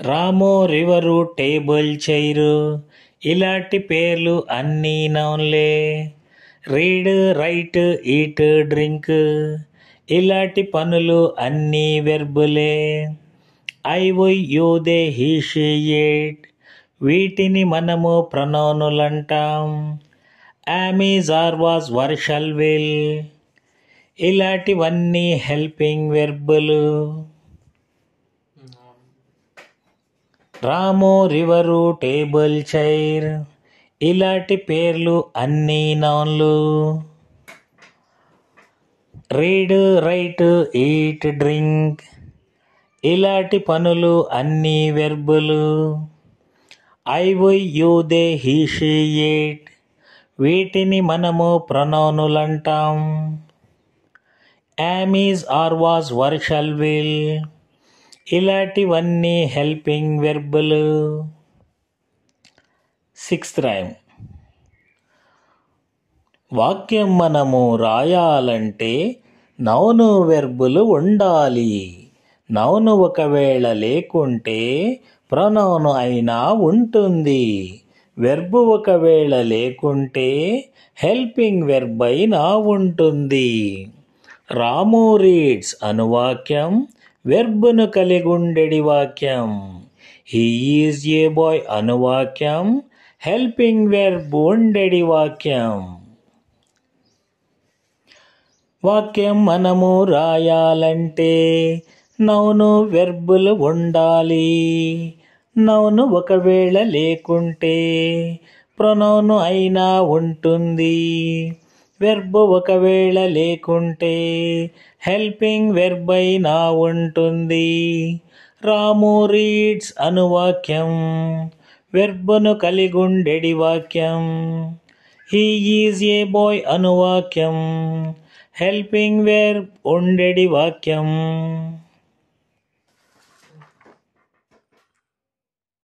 రామో river table chair. ఇలాంటి పేర్లు అన్నీ నౌన్లే. Read write eat drink. ఇలాంటి పనులు అన్నీ వెర్బులే. ఐ వై యూ దే వీటిని మనము ప్రనౌనులంటాం. Am is are was were shall will. ఇలాంటివన్నీ హెల్పింగ్ వెర్బులు. Hmm. Ramu river table chair. ఇలాంటి పేర్లు అన్నీ నౌన్లు. Read write eat drink. ఇలాంటి పనులు అన్నీ వెర్బులు. I we you they he she వీటిని మనము ప్రనౌనులంటాం. Am is are was were shall will. ఇలాంటివన్నీ హెల్పింగ్ వెర్బులు సిక్స్త్ రైమ్ వాక్యం మనము రాయాలంటే నౌను వెర్బులు ఉండాలి. నౌను ఒకవేళ లేకుంటే ప్రొనౌను అయినా ఉంటుంది. వెర్బు ఒకవేళ లేకుంటే హెల్పింగ్ వెర్బ్ అయినా ఉంటుంది. రాము రీడ్స్ అనువాక్యం. వెర్బును కలిగుండెడి వాక్యం హీ ఈజ్ ఏ బాయ్ అనువాక్యం హెల్పింగ్ వెర్బ్ ఉండెడి వాక్యం వాక్యం మనము రాయాలంటే నౌను వెర్బులు ఉండాలి నౌను ఒకవేళ లేకుంటే ప్రొనౌను అయినా ఉంటుంది వెర్బ్ ఒకవేళ లేకుంటే హెల్పింగ్ వెర్బ్ అయినా ఉంటుంది. రాము రీడ్స్ అనువాక్యం వెర్బును కలిగుండెడి వాక్యం. హీ ఈజ్ ఏ బాయ్ అనువాక్యం హెల్పింగ్ వెర్బ్ ఉండెడి వాక్యం.